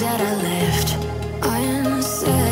that I left. I am sad.